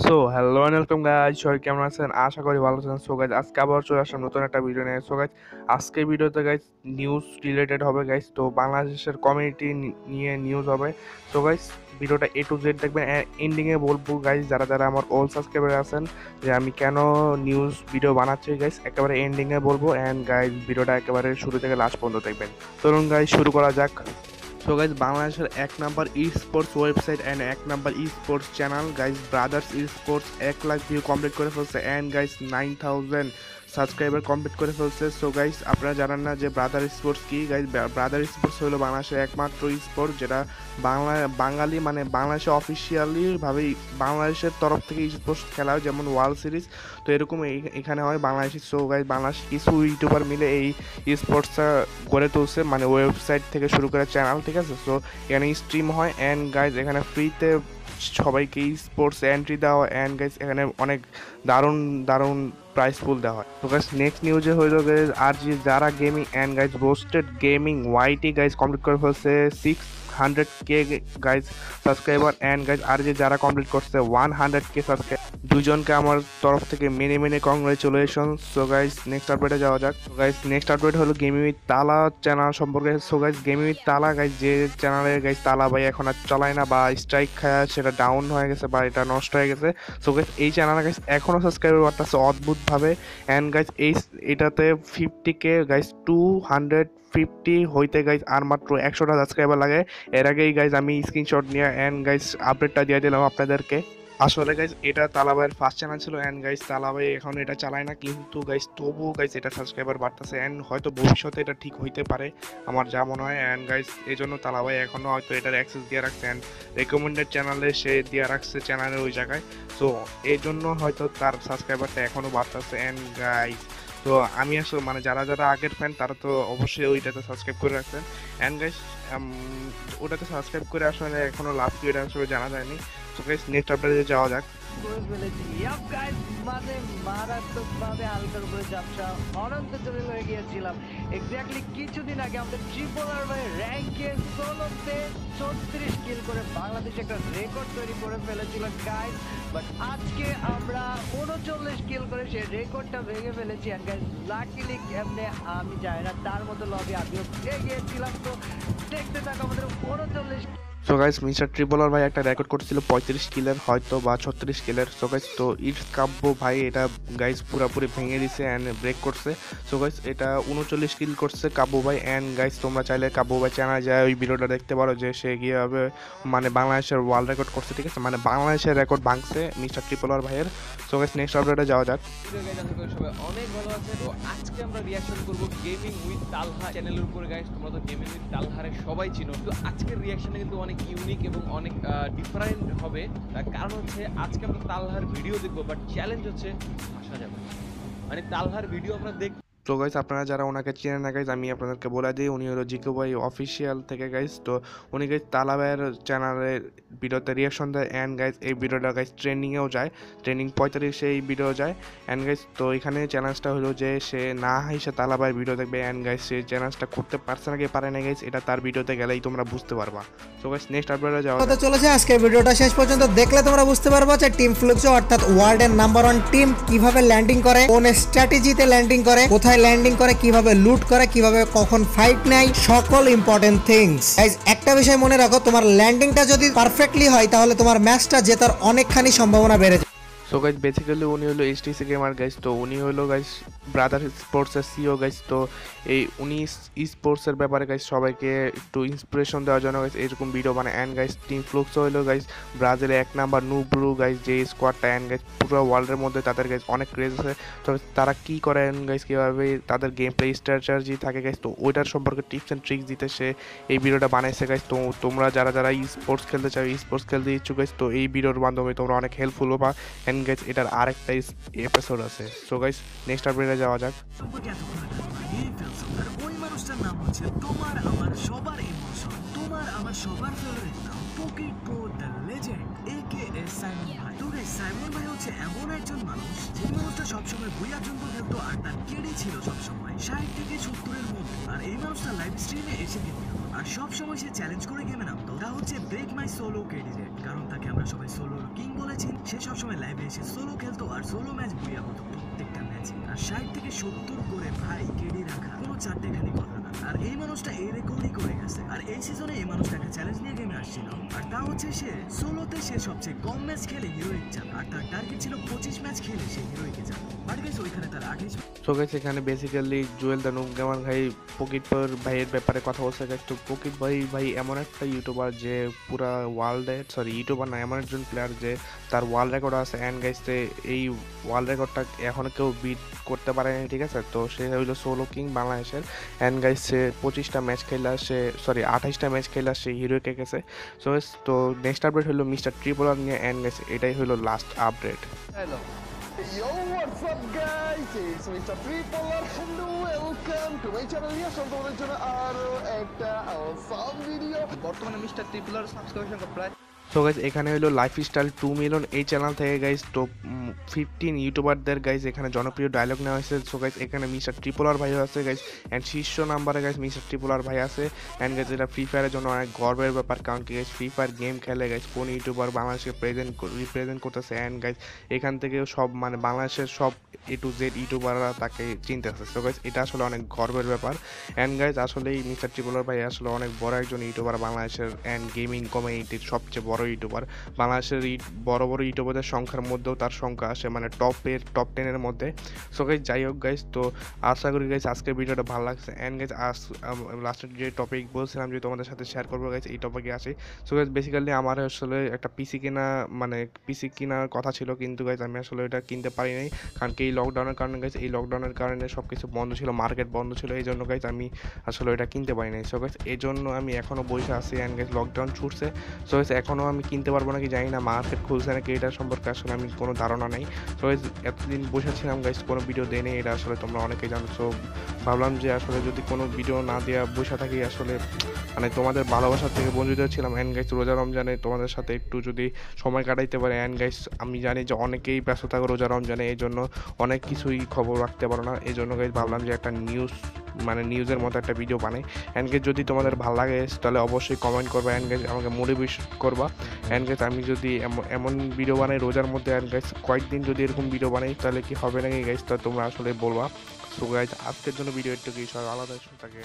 So hello welcome guys সবাই কেমন আছেন? আশা করি ভালো আছেন। সো গাইজ আজকে আবার চলে আসলাম নতুন একটা ভিডিও নিয়ে। সো গাইজ আজকে ভিডিওতে গাইজ নিউজ রিলেটেড হবে গাইজ তো, বাংলাদেশের কমিউনিটি নিয়ে নিউজ হবে। সো গাইজ ভিডিওটা এ টু জেড দেখবেন। এন্ডিংয়ে বলব গাইজ যারা যারা আমার ওল্ড সাবস্ক্রাইবার আছেন, যে আমি কেন নিউজ ভিডিও বানাচ্ছি গাইজ একেবারে এন্ডিংয়ে বলব। অ্যান্ড গাইজ ভিডিওটা একেবারে শুরু থেকে লাস্ট পর্যন্ত দেখবেন। চলুন গাইজ শুরু করা যাক। সো গাইজ বাংলাদেশের এক number esports website and এক number esports channel guys brothers esports এক লাখ ভিউ কমপ্লিট করে ফেলছে. And guys nine thousand subscriber complete করে ফেলছে। সো গাইজ আপনারা জানান না যে ব্রাদার স্পোর্টস কি? গাইজ ব্রাদার স্পোর্টস হলো বাংলাদেশের একমাত্র স্পোর্ট যেটা বাংলা, বাঙালি মানে বাংলাদেশে অফিসিয়ালিভাবেই বাংলাদেশের তরফ থেকে স্পোর্টস খেলা হয়, যেমন ওয়ার্ল্ড সিরিজ তো এরকম এখানে হয় বাংলাদেশি। সো গাইজ বাংলাদেশ কিছু ইউটিউবার মিলে এই স্পোর্টসটা গড়ে তুলছে মানে ওয়েবসাইট থেকে শুরু করে চ্যানেল ঠিক আছে? সো এখানে স্ট্রিম হয় অ্যান্ড গাইজ এখানে ফ্রিতে সবাইকে স্পোর্টস এন্ট্রি দেওয়া অ্যান্ড গাইজ এখানে অনেক দারুণ দারুণ প্রাইস ফুল দেওয়া হয়। তো গাইস নেক্সট নিউজে হইল গাইস আর যে যারা gaming and guys roasted gaming YT guys complete করে ফেলছে six hundred K guys subscriber and guys আর যে যারা কমপ্লিট করছে ওয়ান হান্ড্রেড কে সাবস্ক্রাইব দুজনকে আমার তরফ থেকে মেনে মেনে কংগ্রেচুলেশন সো গাইজ নেক্সট আপডেটে যাওয়া যাক। গাইজ নেক্সট আপডেট হলো গেমিং উইথ তালা চ্যানেল সম্পর্কে। So guys gaming with Tala guys যে চ্যানেলে গাইজ তালা ভাই এখন আর চালায় না বা স্ট্রাইক খায়, সেটা ডাউন হয়ে গেছে বা এটা নষ্ট হয়ে গেছে। সো গাইজ এই চ্যানেলে গাইজ এখনও সাবস্ক্রাইবার বাড়তেছে অদ্ভুতভাবে। অ্যান্ড গাইজ এই, এটাতে fifty K guys two hundred fifty হইতে গাইজ আর মাত্র একশোটা সাবস্ক্রাইবার লাগে। এর আগেই গাইজ আমি স্ক্রিনশট নিয়ে অ্যান্ড গাইজ আপডেটটা দিয়ে দিলাম আপনাদেরকে। আসলে গাইজ এটা তালাবাইয়ের ফার্স্ট চ্যানেল ছিল অ্যান্ড গাইজ তালাবাই এখন এটা চালায় না, কিন্তু গাইজ তবুও গাইজ এটা সাবস্ক্রাইবার বাড়তেছে অ্যান্ড হয়তো ভবিষ্যতে এটা ঠিক হইতে পারে, আমার যা মনে হয়। অ্যান্ড গাইজ এই জন্য তালাবাই এখনও হয়তো এটার অ্যাক্সেস দিয়ে রাখছে অ্যান্ড রেকমেন্ডেড চ্যানেলে সে দিয়ে রাখছে চ্যানেলের ওই জায়গায়। সো এই জন্য হয়তো তার সাবস্ক্রাইবারটা এখনও বাড়তেছে। অ্যান্ড গাইজ তো আমি আসলে মানে যারা যারা আগের ফ্যান তারা তো অবশ্যই ওইটাতে সাবস্ক্রাইব করে রাখছেন অ্যান্ড গাইস ওটাতে সাবস্ক্রাইব করে আসলে এখনও লাভ কি এটা আসলে জানা যায়নি। তো গাইস নেক্সট আপডেটে যাওয়া যাক। করে ফেলেছি হালকার উপরে অনন্ত চলে হয়ে গিয়েছিলাম। এক্স্যাক্টলি কিছুদিন আগে আমাদের ত্রিপুরার ভাই র্যাঙ্কে কিল করে বাংলাদেশ একটা রেকর্ড তৈরি করে ফেলেছিল গাইস বাট আজকে আমরা উনচল্লিশ কিল করে সেই রেকর্ডটা ভেঙে ফেলেছি। আর গাইস লাকিলি আমি যাই না, তার মতো লবি আমিও পেয়ে গিয়েছিলাম। তো দেখতে থাকো আমাদের উনচল্লিশ সো গাইস মিস্টার ট্রিপলার ভাই একটা রেকর্ড করছিল, পঁয়ত্রিশ কিলের হয়তো বা ছত্রিশ কিলের। সো গাইস তো ইটস কাব্য ভাই এটা গাইস পুরাপুরি ভেঙে দিছে অ্যান্ড ব্রেক করছে। সো গাইস এটা উনচল্লিশ কিল করছে কাব্য ভাই অ্যান্ড গাইস তোমরা চাইলে কাব্য ভাই চ্যানেল যায়, ওই ভিডিওটা দেখতে পারো যে সে কীভাবে মানে বাংলাদেশের ওয়ার্ল্ড রেকর্ড করছে, ঠিক আছে? মানে বাংলাদেশের রেকর্ড ভাঙছে মিস্টার ট্রিপলার ভাইয়ের। সো গাইস নেক্সট আপডেটে যাওয়া যাক। অনেক ভালো আছে তো আজকে আমরা রিয়াকশন গেমিং উইথ তালহা চ্যানেলের উপরে গাইজ তোমরা তো গেমিং উইথ তালহারে সবাই চিনো। তো আজকের রিয়াকশনে কিন্তু অনেক ইউনিক এবং অনেক ডিফারেন্ট হবে। তার কারণ হচ্ছে আজকে আমরা তালহার ভিডিও দেখব বাট চ্যালেঞ্জ হচ্ছে আসা যাবে মানে তালহার ভিডিও আমরা দেখ তো গাইজ আপনারা যারা ওনাকে চেনেন না গাইজ আমি আপনাদেরকে বলে দিই, উনি হলো জিকো ভাই অফিসিয়াল থেকে গাইজ তো উনি গাইজ তালাবাইয়ের চ্যানেলের ভিডিওতে রিয়াকশন দেয় অ্যান্ড গাইজ এই ভিডিওটা গাইজ ট্রেন্ডিংয়েও যায় ট্রেন্ডিং পঁয়তাল্লিশে এই ভিডিও যায় অ্যান্ড গাইজ তো এখানে চ্যালেঞ্জটা হলো যে সে না হাইসে তালাবাইয়ের ভিডিও দেখবে অ্যান্ড গাইজ সে চ্যালেঞ্জটা করতে পারছে নাকি পারে না গাইজ এটা তার ভিডিওতে গেলেই তোমরা বুঝতে পারবা। তো গাইজ নেক্সট আপডেটে যাওয়া হতে চলেছে, আজকের ভিডিওটা শেষ পর্যন্ত দেখলে তোমরা বুঝতে পারব যে টিম ফ্লুক্সো অর্থাৎ ওয়ার্ল্ডের নাম্বার ওয়ান টিম কীভাবে ল্যান্ডিং করে, কোন স্ট্র্যাটেজিতে ল্যান্ডিং করে, কোথায় ল্যান্ডিং করে, কীভাবে লুট করে, কীভাবে কখন ফাইট নেয়, সকল ইম্পর্টেন্ট থিংস গাইজ একটা বিষয় মনে রাখো, তোমার ল্যান্ডিংটা যদি পারফেক্টলি হয়, তাহলে তোমার ম্যাচটা জেতার অনেকখানি সম্ভাবনা বেড়ে যায়। সো গাইজ বেসিক্যালি উনি হলো এইচটিসি গেমার গাইজ তো উনি হলো গাইজ ব্রাদার স্পোর্টসের সিও গাইজ তো এই উনি স্পোর্টসের ব্যাপারে গাইজ সবাইকে একটু ইন্সপিরেশন দেওয়ার জন্য গাইজ এরকম ভিডিও মানে অ্যান্ড গাইজ টিম ফ্লুক্সও হলো গাইজ ব্রাজিলের এক নাম্বার নু নুব্রু গাইজ যে স্কোয়াডটা অ্যান্ড গাইজ পুরো ওয়ার্ল্ডের মধ্যে তাদের গাইজ অনেক ক্রেজ আছে। তো তারা কী করেন গাইজ কীভাবে তাদের গেম প্লে স্ট্র্যাটাজি থাকে গাইজ তো ওইটার সম্পর্কে টিপস অ্যান্ড ট্রিক্স দিতে সে এই ভিডিওটা বানাইছে গাইজ তো তোমরা যারা যারা স্পোর্টস খেলতে চাও স্পোর্টস খেলতে ইচ্ছুক গাইজ তো এই ভিডিওর মাধ্যমে তোমরা অনেক হেল্পফুল হবা। অ্যান্ড গাইজ এটার আরেকটা এপিসোড আছে। সো গাইজ নেক্সট আপডেটে যাওয়া যাক। মানুষটার নাম হচ্ছে তোমার সবার তোমার আমার সবার favourite Pocket the legend aka S Simon guys, Simon ভাই হচ্ছে এমন একজন মানুষ যে মানুষটা সবসময় খেলতো আর তার কেড়ে ছিল সবসময়। ষাট থেকে সত্তরের মধ্যে। আর এই মানুষটা লাইভ স্ট্রিমে এসে কিন্তু আর সবসময় সে চ্যালেঞ্জ করে গেমে নামতো। তা হচ্ছে ব্রেক মাই সোলো ক্যান্ডিডেট কারণ তাকে আমরা সবাই সোলো কিং বলেছি। সে সবসময় লাইভে এসে সোলো খেলতো আর সোলো ম্যাচ বুয়া হতো প্রত্যেকটা ম্যাচে আর ষাট থেকে সত্তর করে ভাই কেডি রাখা কোনো চারটেখানি কথা না। আর এই মানুষটা এই রেকর্ডই করে গেছে। আর এই সিজনে এই মানুষটা একটা চ্যালেঞ্জ নিয়ে গেমে আসছিল। আর তা হচ্ছে সে ষোলোতে সে সবচেয়ে কম ম্যাচ খেলে হিরোইক চান আর তার টার্গেট ছিল পঁচিশ ম্যাচ খেলে সে হিরোইকে সো গাইস এখানে বেসিক্যালি জুয়েল দানু গেমান ভাই পকিট পর ভাইয়ের ব্যাপারে কথা বলছে গাইস তো পকিট ভাই ভাই এমন একটা ইউটিউবার যে পুরা ওয়ার্ল্ডে সরি ইউটিউবার না এমন একজন প্লেয়ার যে তার ওয়ার্ল্ড রেকর্ড আছে। অ্যান্ড গাইসে এই ওয়ার্ল্ড রেকর্ডটা এখনও কেউ বিট করতে পারেনি ঠিক আছে? তো সে হইল সোলো কিং বাংলাদেশের। অ্যান্ড গাইস সে পঁচিশটা ম্যাচ খেলা সে সরি আঠাইশটা ম্যাচ খেলা সে হিরোকে গেছে। সো তো নেক্সট আপডেট হলো মিস্টার ট্রিপলার নিয়ে অ্যান্ড গাইস এটাই হলো last update Yo, what's up guys? It's Mr. Tripolar and welcome to my channel নিয়ে আসলাম তোমাদের জন্য আরও একটা awesome ভিডিও বর্তমানে মিস্টার ত্রিপুলার সাবস্ক্রিপশন প্রায় সো গাইজ এখানে হলো লাইফস্টাইল টু মিলিয়ন এই চ্যানেল থেকে গাইজ টপ ফিফটিন ইউটিউবারদের গাইজ এখানে জনপ্রিয় ডায়লগ নেওয়া হয়েছে। সো গাইজ এখানে মিস্টার ট্রিপোলার ভাই আছে গাইজ অ্যান্ড শীর্ষ নাম্বারে গাইজ মিস্টার ট্রিপোলার ভাই আছে। অ্যান্ড গাইজ এটা ফ্রি ফায়ারের জন্য অনেক গর্বের ব্যাপার, কারণ কি গাইজ ফ্রি ফায়ার গেম খেলে গাইজ কোন ইউটিউবার বাংলাদেশকে প্রেজেন্ট রিপ্রেজেন্ট করতেছে। অ্যান্ড গাইজ এখান থেকে সব মানে বাংলাদেশের সব এ টু জেড ইউটিউবাররা তাকে চিনতেছে সো গাইজ এটা আসলে অনেক গর্বের ব্যাপার। অ্যান্ড গাইজ আসলেই মিস্টার ট্রিপোলার ভাই আসলে অনেক বড় একজন ইউটিউবার বাংলাদেশের অ্যান্ড গেমিং কমিউনিটির সবচেয়ে বড় ইউটিউবার বাংলাদেশের বড় বড় ইউটিউবারদের সংখ্যার মধ্যেও তার সংখ্যা আসে মানে টপের টপ টেনের মধ্যে। সো গাইজ যাই হোক গাইজ তো আশা করি গাইজ আজকের ভিডিওটা ভালো লাগছে। অ্যান্ড গাইজ আজ লাস্টের যে টপিক বলছিলাম যে তোমাদের সাথে শেয়ার করব গাইজ এই টপিকে আসি। সো গাইজ বেসিক্যালি আমার আসলে একটা পিসি কেনা মানে পিসি কেনার কথা ছিল, কিন্তু গাইজ আমি আসলে এটা কিনতে পারি নাই। কারণ কি এই লকডাউনের কারণে গাইজ এই লকডাউনের কারণে সব কিছু বন্ধ ছিল মার্কেট বন্ধ ছিল, এই জন্য গাইজ আমি আসলে এটা কিনতে পারি নাই। সো গাইজ এই জন্য আমি এখনও বসে আছি অ্যান্ড গাইজ লকডাউন ছুটছে। সো গাইজ এখনও আমি কিনতে পারব নাকি জানি না মার্কেট খুলছে নাকি, এটা সম্পর্কে আসলে আমি কোনো ধারণা নেই। গাইজ এতদিন বসেছিলাম গাইস কোনো ভিডিও দেয় এটা আসলে তোমরা অনেকেই জানো। সো ভাবলাম যে আসলে যদি কোনো ভিডিও না দেওয়া বসে থাকি, আসলে মানে তোমাদের ভালোবাসার থেকে বঞ্চিত ছিলাম। অ্যান্ড গাইজ রোজা রমজানে তোমাদের সাথে একটু যদি সময় কাটাইতে পারে অ্যান্ড গাইজ আমি জানি যে অনেকেই ব্যস্ত থাকো রোজা রমজানে এই জন্য অনেক কিছুই খবর রাখতে পারো না। এই জন্য গাইস ভাবলাম যে একটা নিউজ মানে নিউজের মতো একটা ভিডিও বানাই। অ্যান্ড গেজ যদি তোমাদের ভালো লাগে, তাহলে অবশ্যই কমেন্ট করবা অ্যান্ড গেজ আমাকে মোটিভেশন করবা। অ্যান্ড গেজ আমি যদি এম- এমন ভিডিও বানাই রোজার মধ্যে অ্যান্ড গাইজ কয়েকদিন যদি এরকম ভিডিও বানাই, তাহলে কি হবে নাকি গাইজ তা তোমরা আসলে বলবা। সো গাইজ আজকের জন্য ভিডিও একটু কি সবাই আলাদা থাকে।